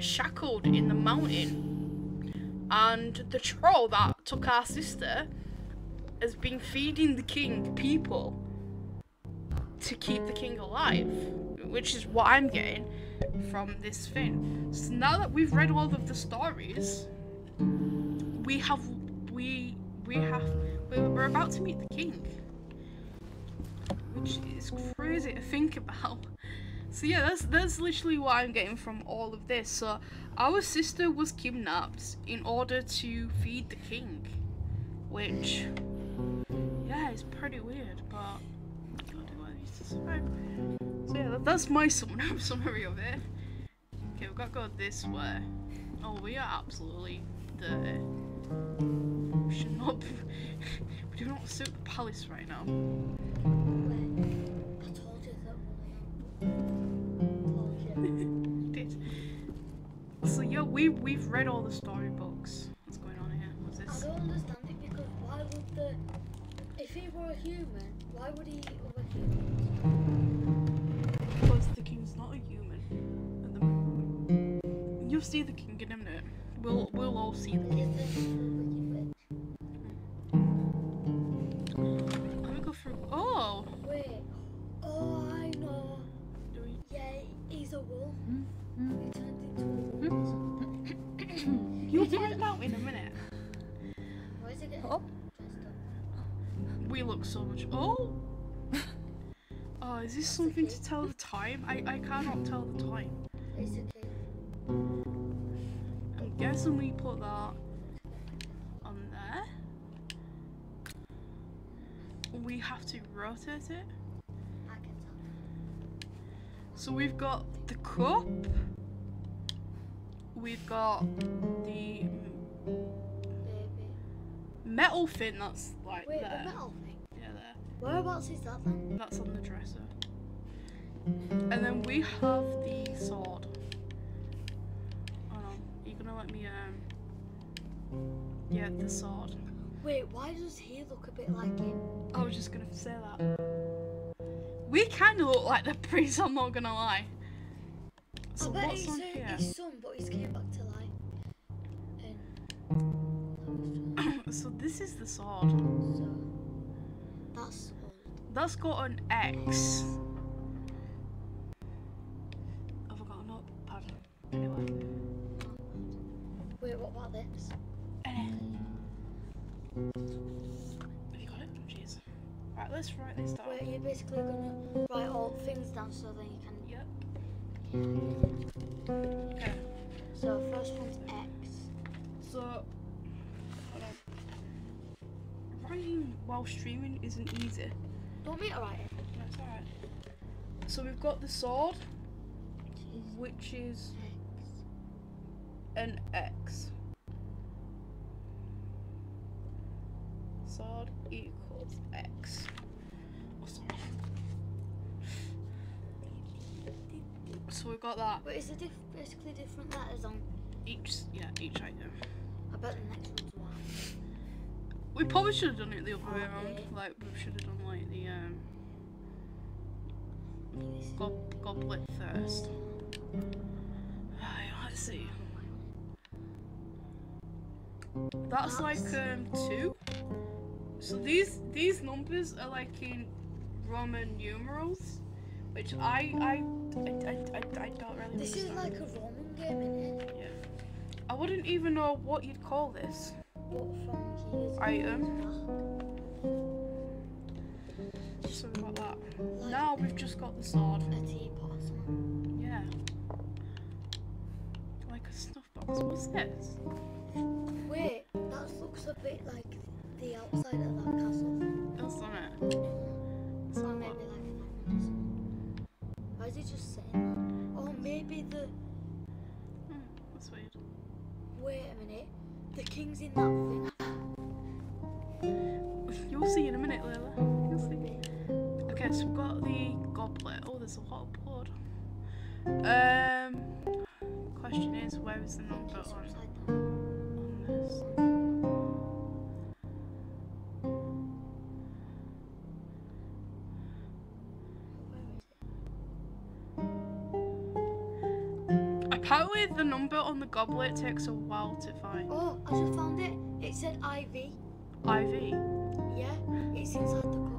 shackled in the mountain, and the troll that took our sister has been feeding the king people to keep the king alive, which is what I'm getting from this thing. So now that we've read all of the stories, we have we we have we're, we're about to meet the king, which is crazy to think about. So yeah, that's that's literally what I'm getting from all of this. So our sister was kidnapped in order to feed the king, which yeah, it's pretty weird, but? So yeah, that's my summary of it. Okay, we've got to go this way. Oh, we are absolutely dirty. We should not. Be, we do not suit the palace right now. I told you So yo, we we've read all the storybooks. What's going on here? What's this? I don't understand it because why would the if he were a human, why would he eat other humans? Because the king's not a human. At the moment. You'll see the king in a minute. We'll we'll all see the king. Let me go through. Oh. Wait. Oh, I know. Yeah, he's a wolf. He turned into a wolf. You'll mm. find mm. out in a minute. Why is he getting Oh. We look so much. Oh. Oh, is this something to tell the time? I I cannot tell the time. It's okay. I'm guessing we put that on there. We have to rotate it. I can tell. So we've got the cup. We've got the metal thing that's like Wait, there. the metal thing. Yeah, there. Whereabouts is that then? That's on the dresser. And then we have the sword. Oh no, you gonna let me um Yeah, the sword. Wait, why does he look a bit like him? I was just gonna say that. We kinda look like the priest, I'm not gonna lie. So I bet what's he's uh, his son, but he's came back to life. And so this is the sword. so that's old. That's got an X. I forgot not pardon. Anyway. Wait, what about this? Eh. Right, let's write this down. Wait, you're basically gonna write all things down so then you can. Yep. Yeah. Okay. So first one's X. So hold on. Writing while streaming isn't easy. Don't me to write it. That's alright. So we've got the sword, which is X. an X. Sword equals X. So we've got that. But is it diff- basically different letters on? Each, yeah, each item. I bet the next one's Y. We probably should have done it the other way around. Okay. Like we should have done like the um I think this is gob- goblet first. Right, let's see. That's like um two. So these these numbers are like in Roman numerals, which I I I, I, I, I don't really This is like a Roman game, isn't it? yeah. I wouldn't even know what you'd call this. But from years Item. back. So we've got that. Like Now we've just got the sword. a teapot or something. Yeah. Like a snuff box. What's this? Wait, that looks a bit like the outside of The king's in that thing. You'll see in a minute, Layla. You'll see. Okay, so we've got the goblet. Oh, there's a lot of blood. Um, question is, where is the the number on the goblet takes a while to find. Oh, I just found it. It said IV. IV. Yeah, it's inside the cup.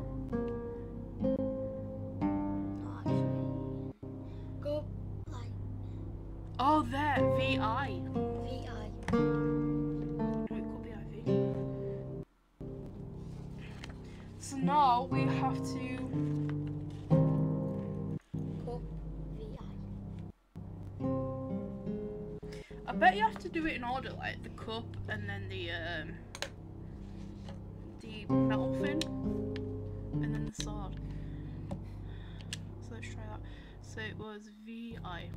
VI.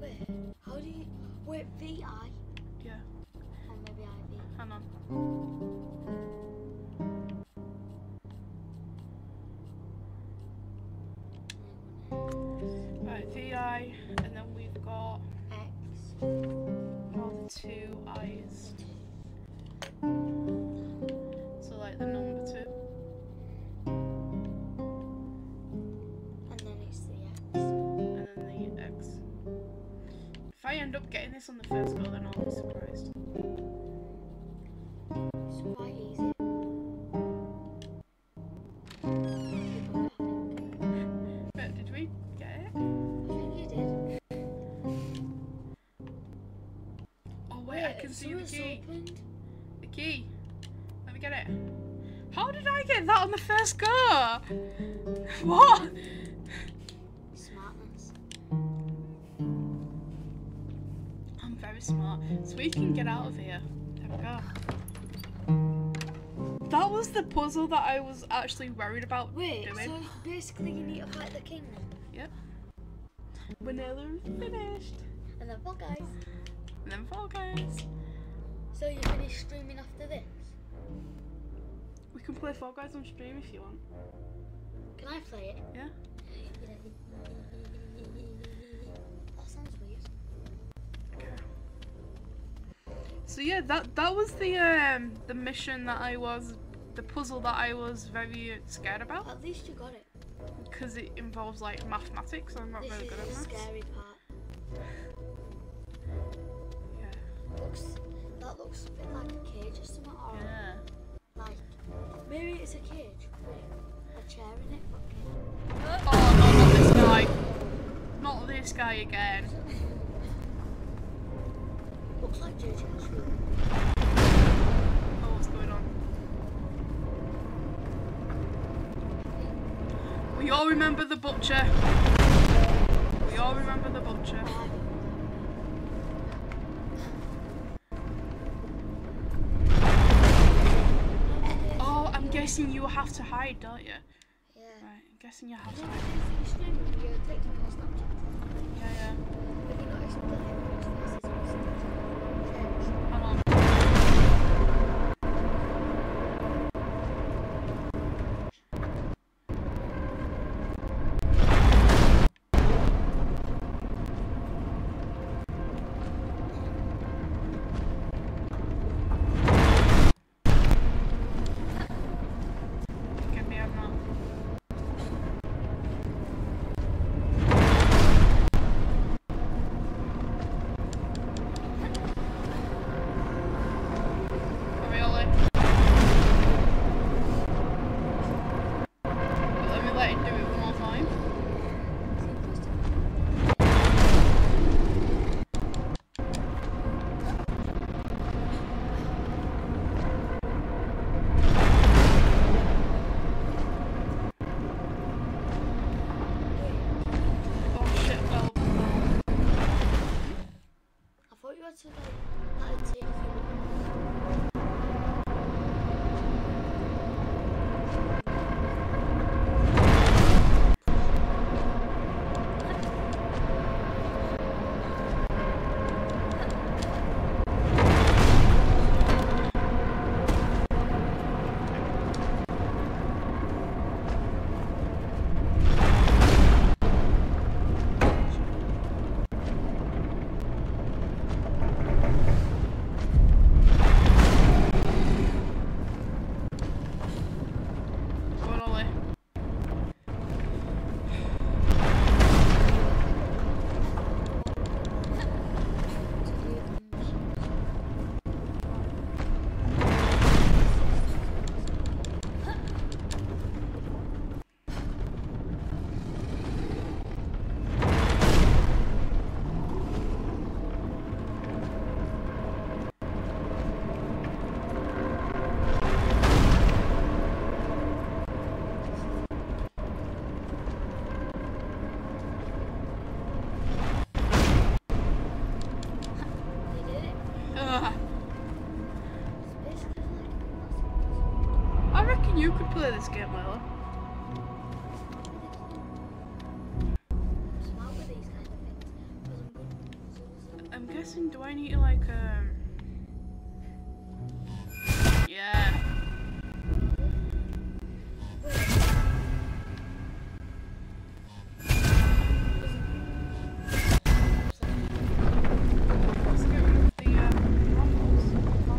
Wait, how do you. Wait, VI? Yeah. Or maybe IV. Hang on. Right, VI, and then we've got X. all the two I's. So like the number I end up getting this on the first go, then I'll be surprised. The puzzle that I was actually worried about Wait, doing. so basically you need to fight the king then? Yep. Vanilla finished. And then what guys? And then Fall Guys. So you finish streaming after this? We can play Fall Guys on stream if you want. Can I play it? Yeah. That sounds weird. Okay. So yeah, that that was the um the mission that I was the puzzle that I was very scared about At least you got it. because it involves like mathematics. I'm not This really is good at the scary part. Yeah. Looks that looks a bit like a cage or something or Yeah. like maybe it's a cage with a chair in it. Okay. Oh no, not this guy. Not this guy again. Looks like JJ's room. Oh, what's going on? We all remember the butcher. We all remember the butcher. Oh, I'm guessing you have to hide, don't you? Yeah. Right, I'm guessing you have to hide. this get well. I'm guessing, do I need like, a? Yeah.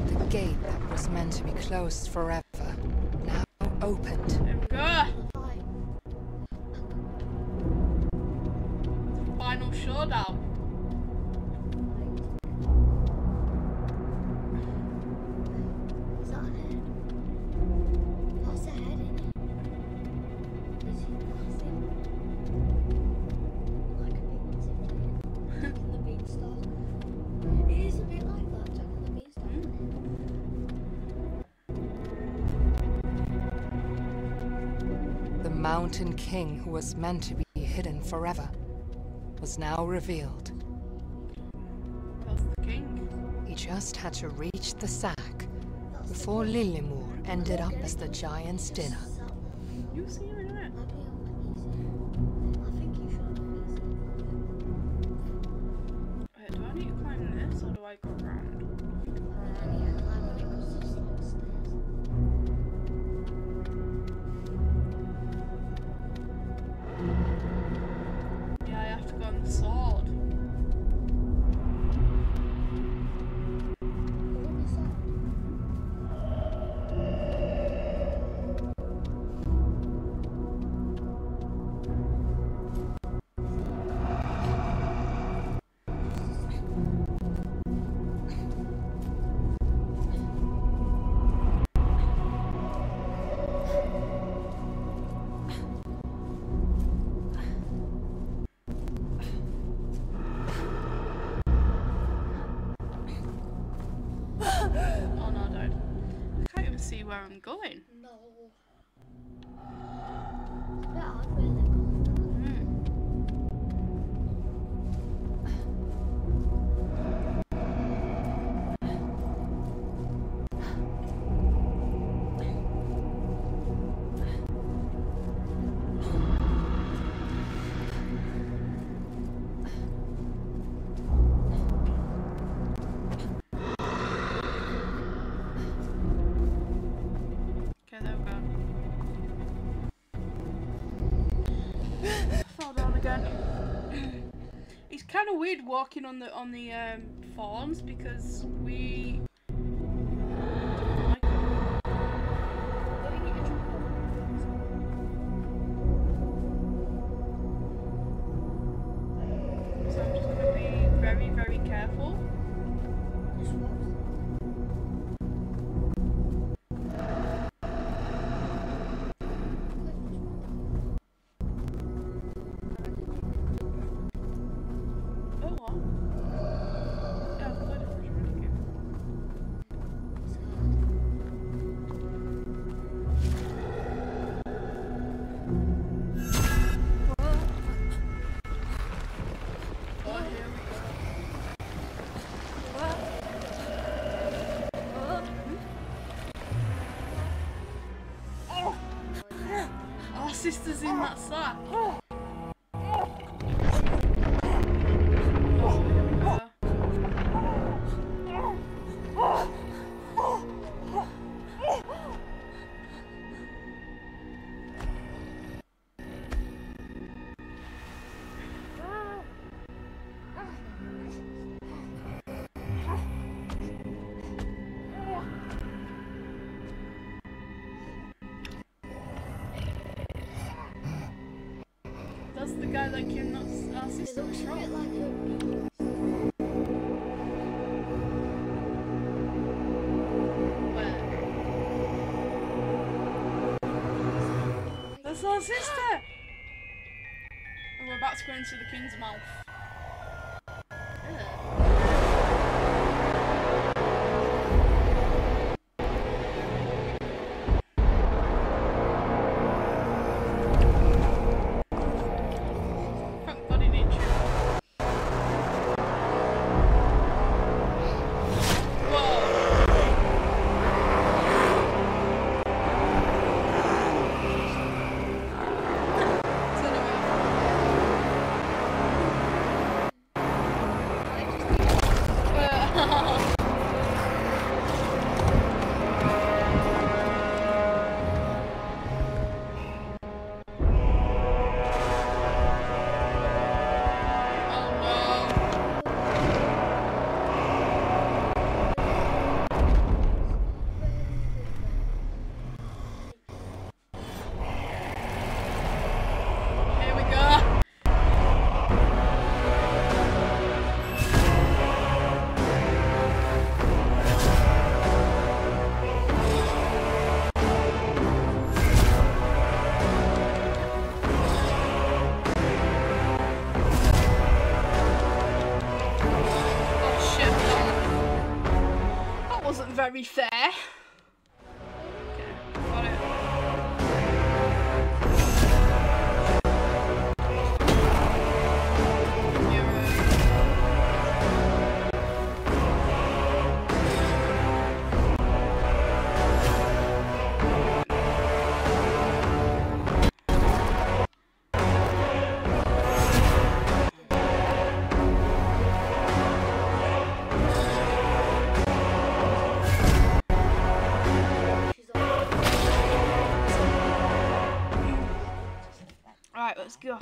The gate that was meant to be closed forever. Mountain King who was meant to be hidden forever was now revealed. He just had to reach the sack before Lillemor ended up as the giant's dinner. weird walking on the on the um, farms because we sisters in that sack. little sister. And we're about to go into the king's mouth. Very fair. Let's go.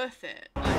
Worth it.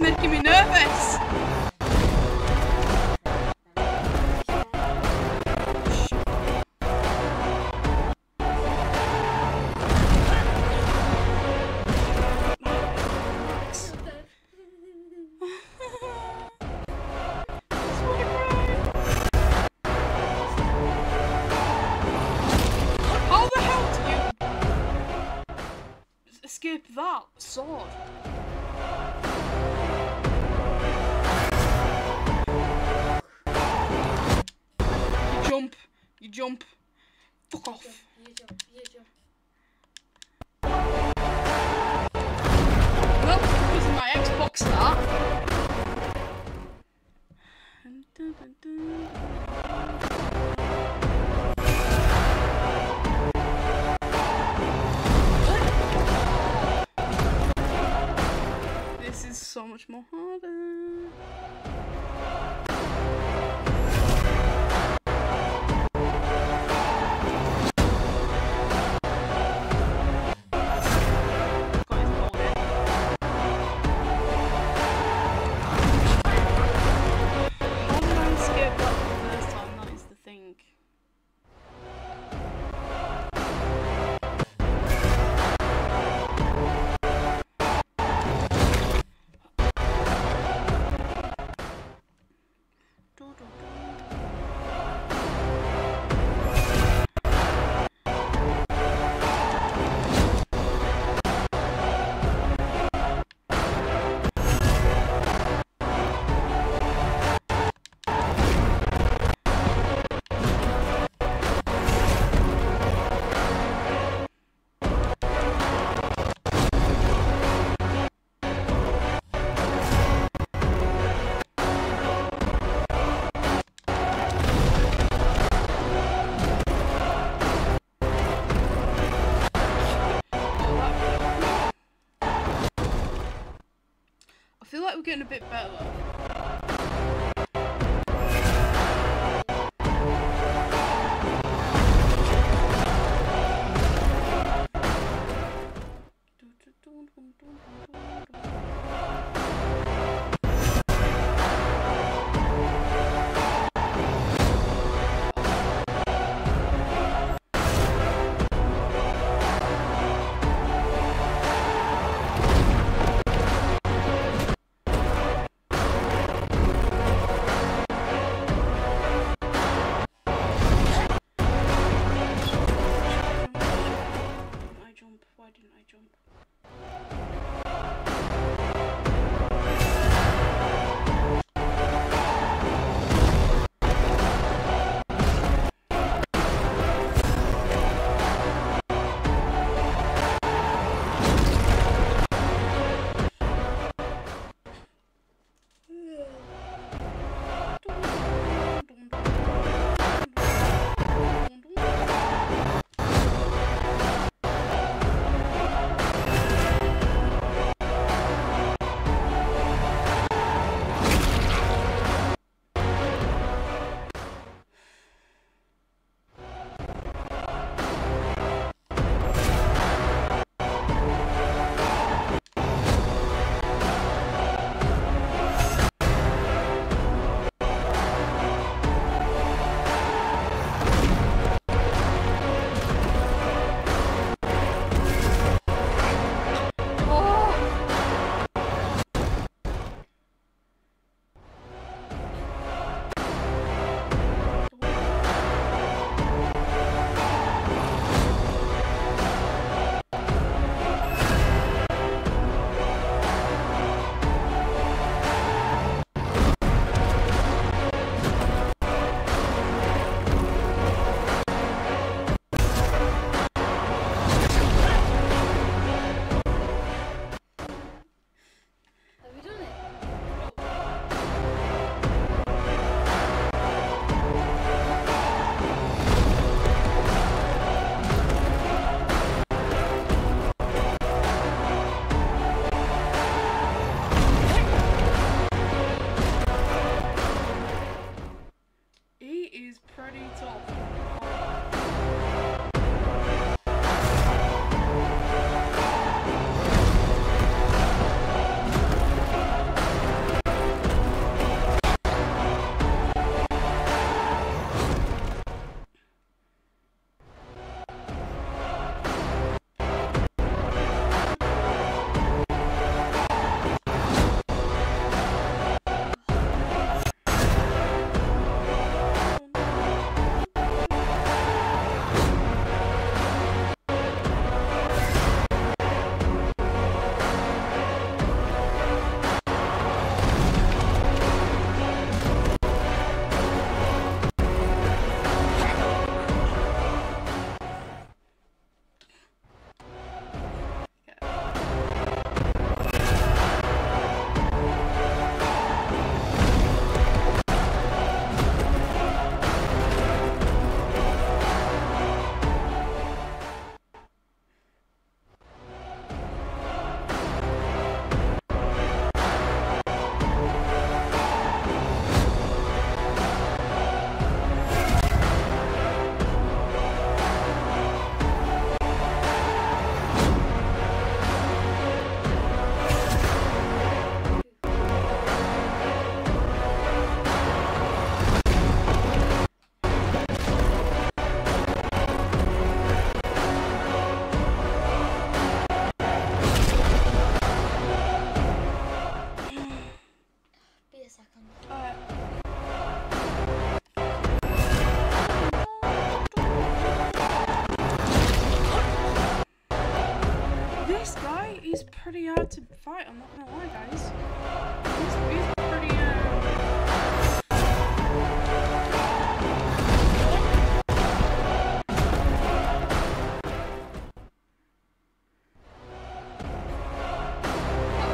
Making me nervous. Much more harder. A bit better. Is pretty tough. Pretty hard to fight, I'm not gonna lie, guys. He's, he's pretty, uh...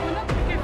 We're not gonna give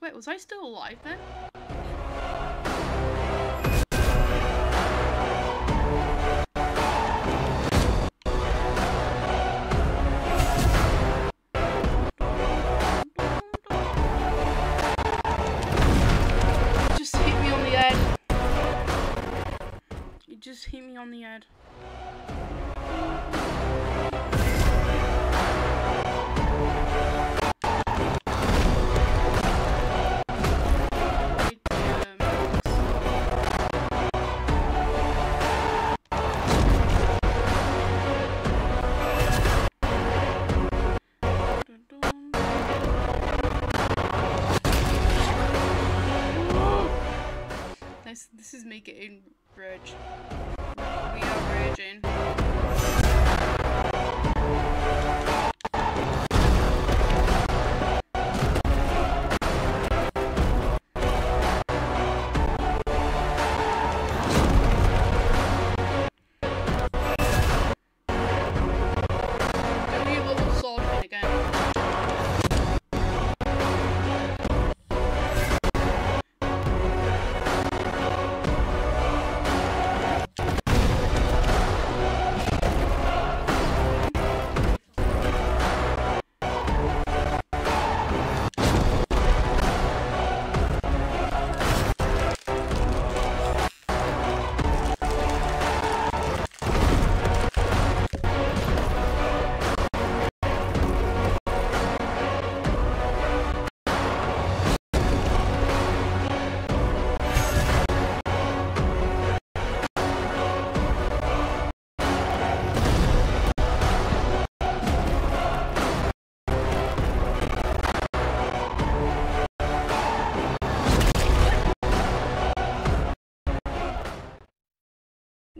Wait, was I still alive then? getting rich.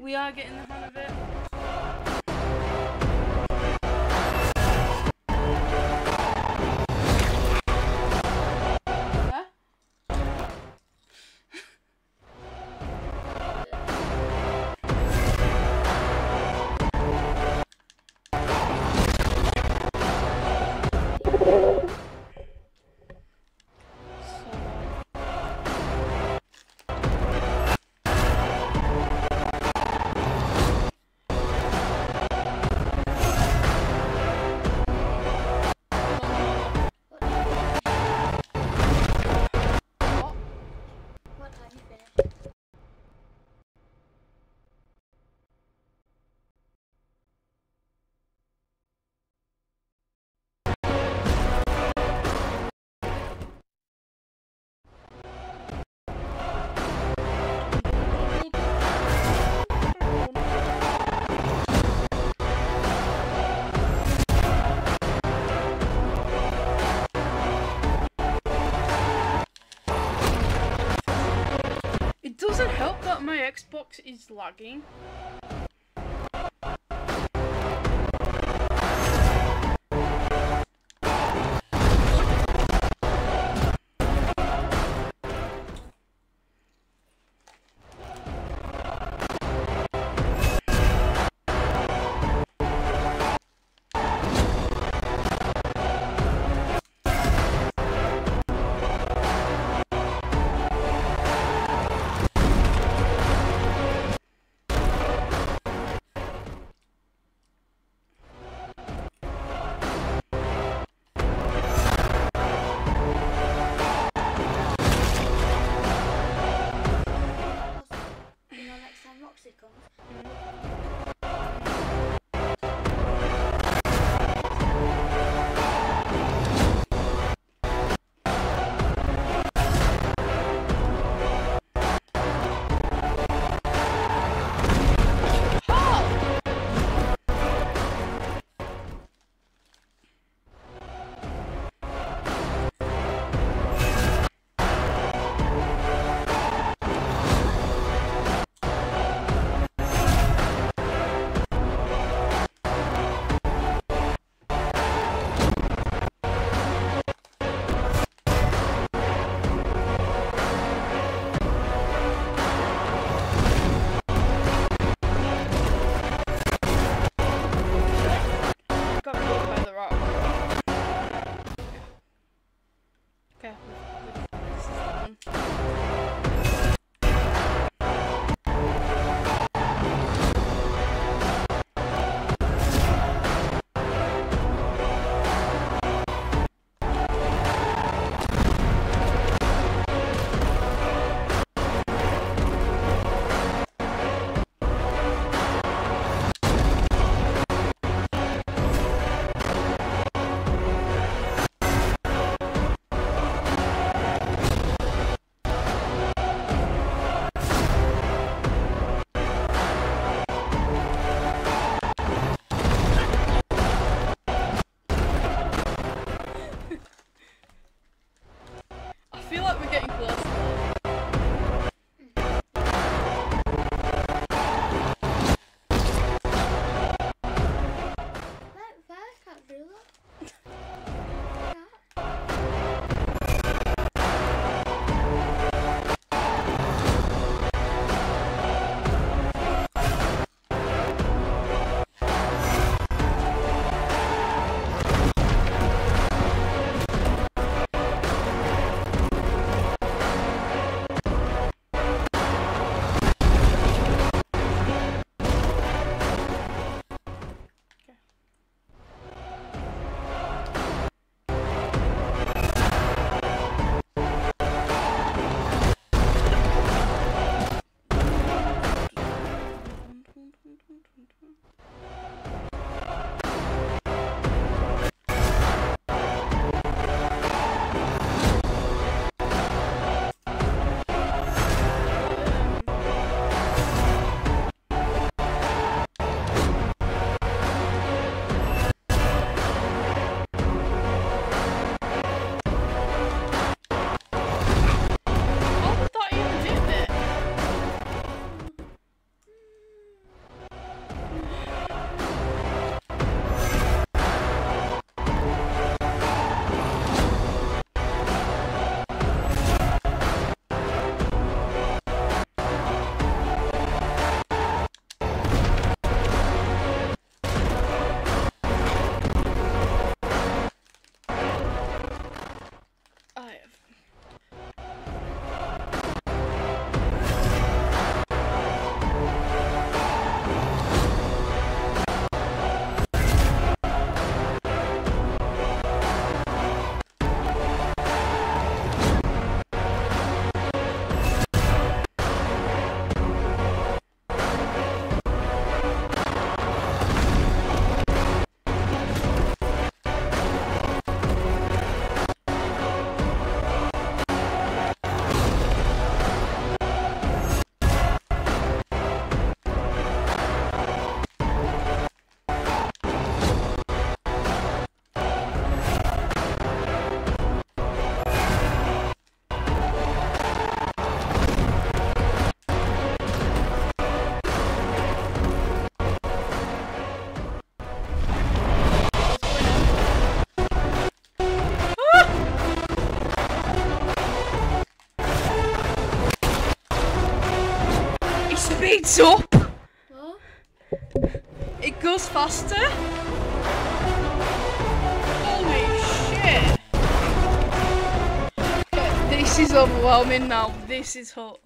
we are getting the doesn't help that my Xbox is lagging. Speeds up. What? It goes faster. Holy shit. This is overwhelming now. This is ho-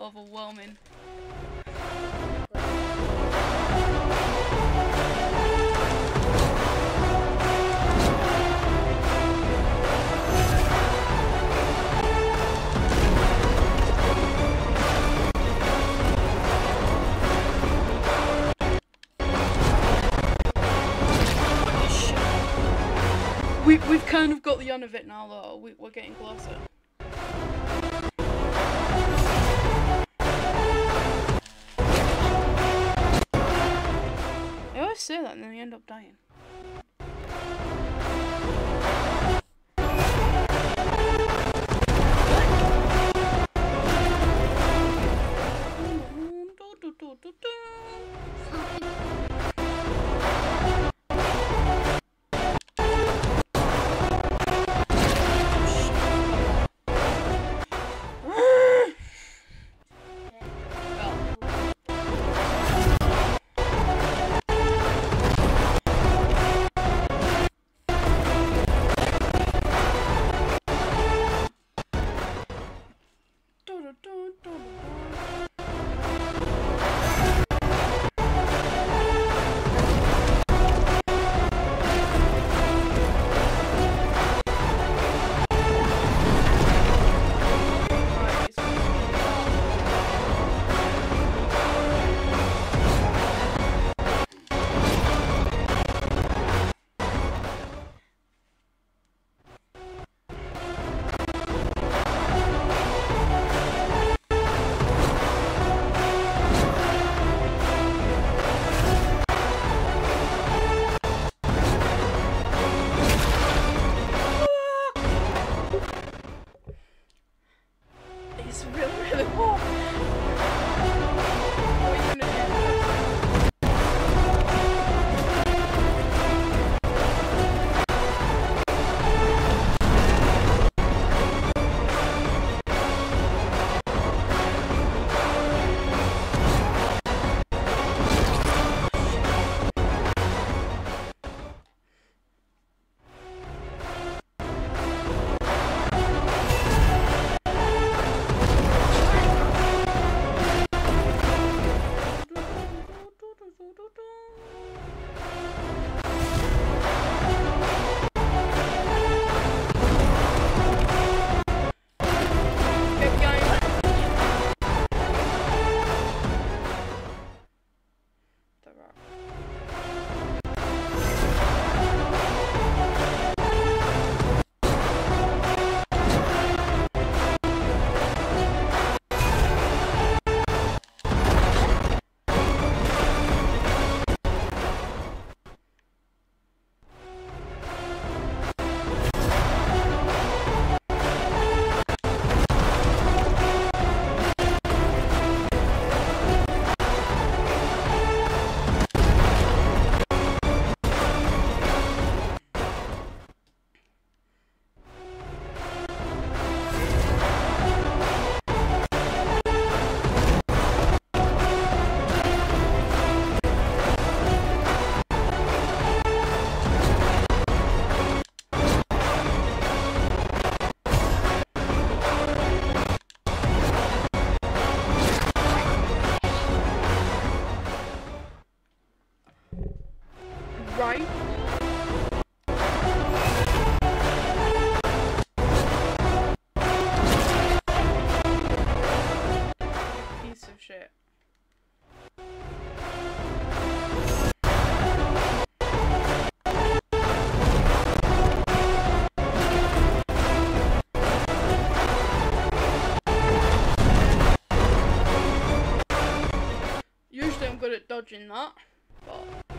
the on of it now, though. We, we're getting closer. I always say that and then we end up dying. good at dodging that. But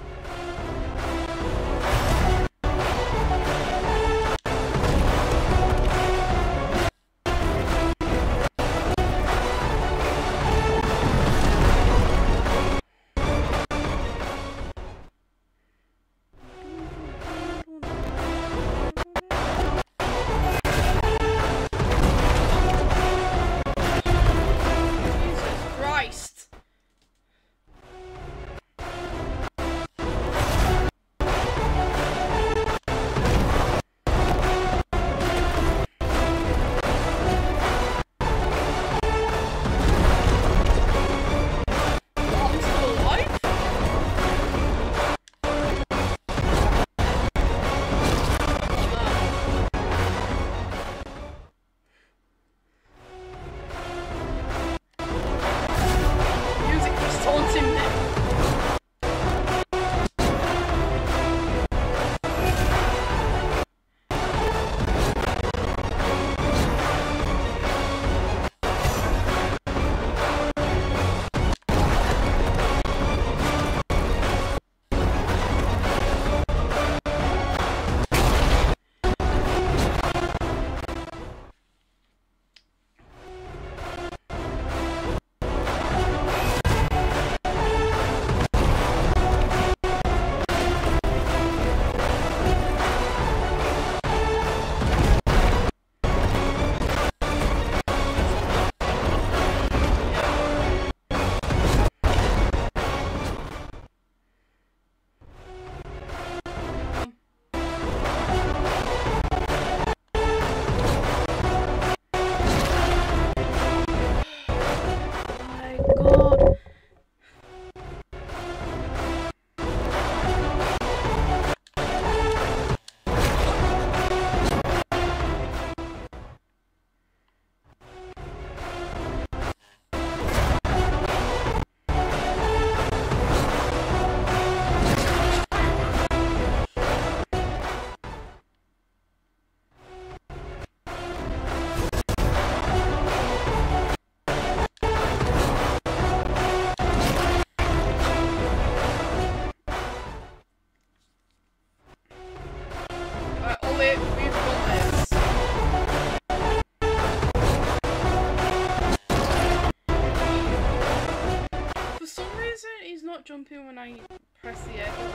jumping when I press the edge.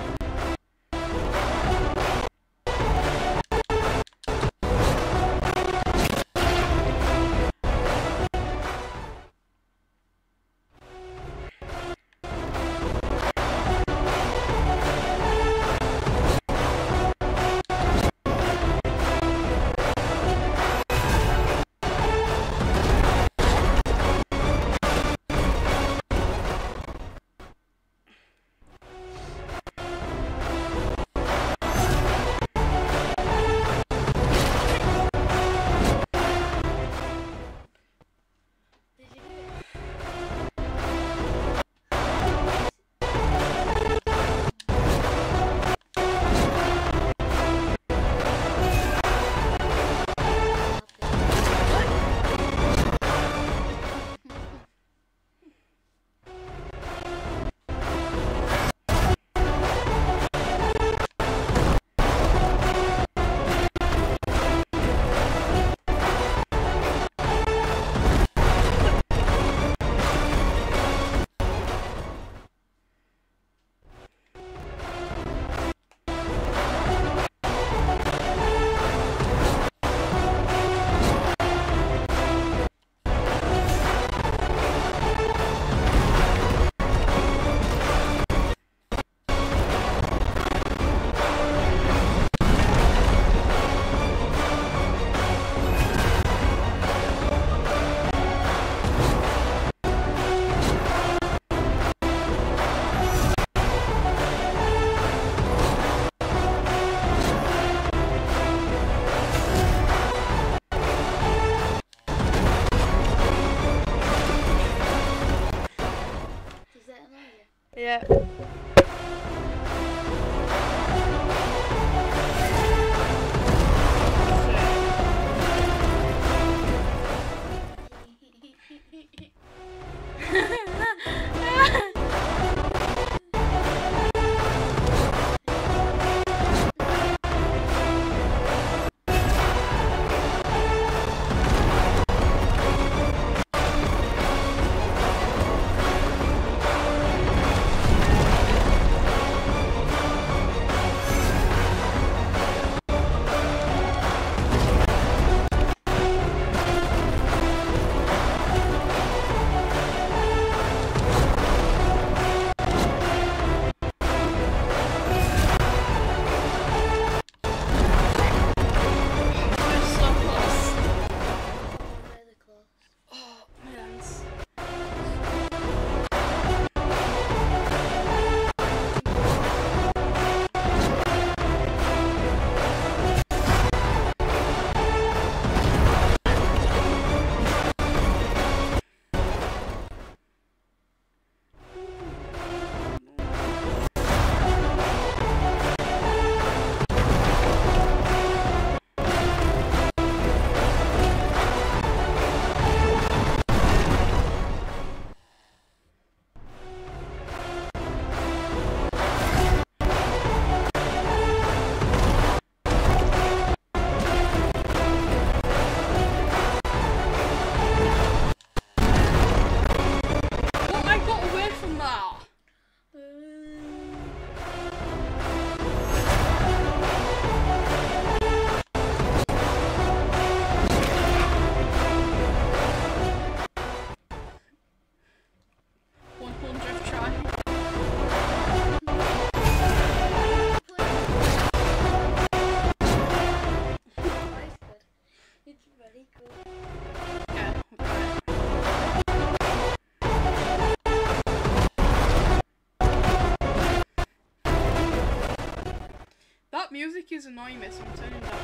music is annoying me, so I'm turning it down.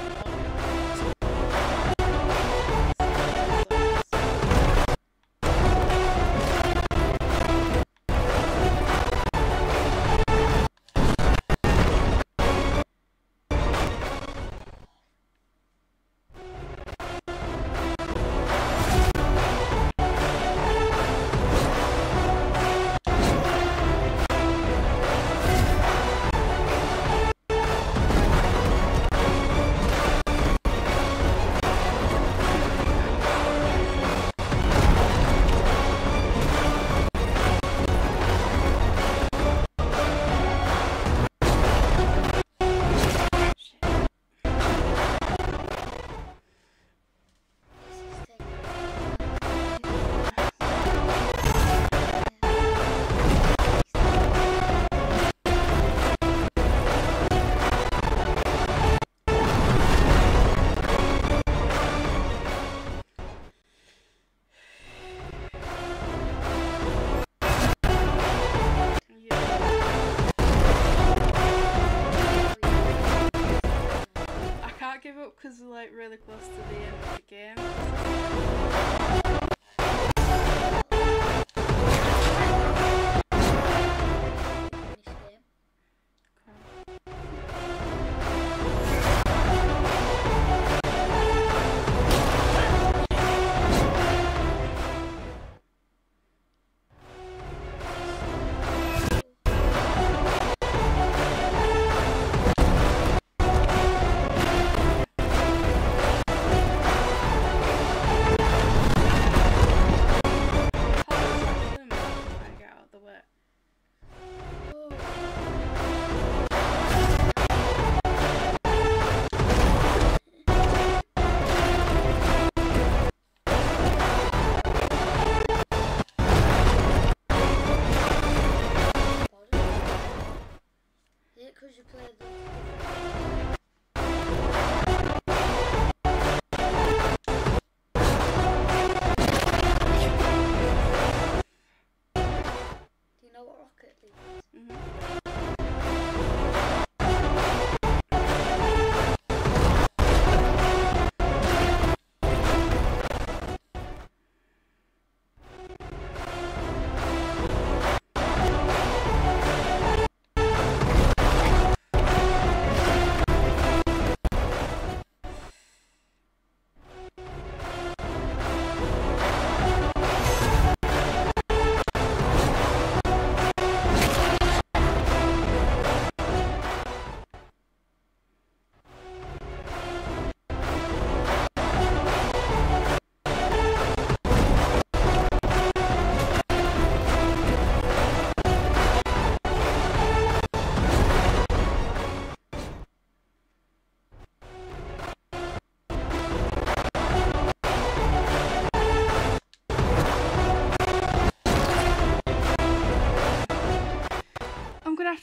because we're like really close to the end of the game.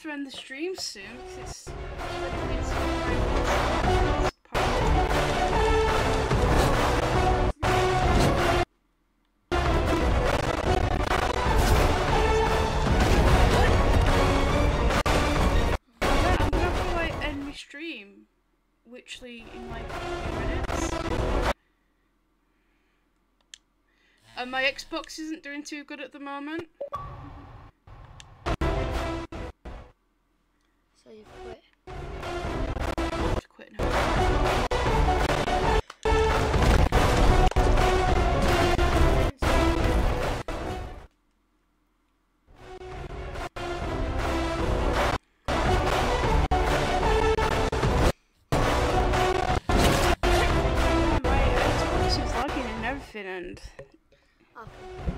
To end the stream soon because stream, literally in like minutes. And my Xbox isn't doing too good at the moment. So you quit. I have to quit now. My Xbox is lagging and and Okay.